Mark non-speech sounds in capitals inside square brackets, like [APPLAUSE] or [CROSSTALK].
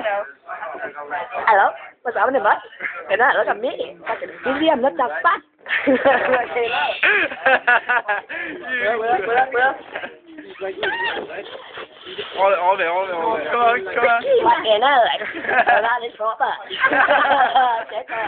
Hello, what's happening, bud? Good night, look at me. Fucking William, I'm not okay, no. Well, well, well, well. All, all there, all there, all there. Come on, come on. Bạn nghe nó lại ra đến số à. [LAUGHS] Chết rồi.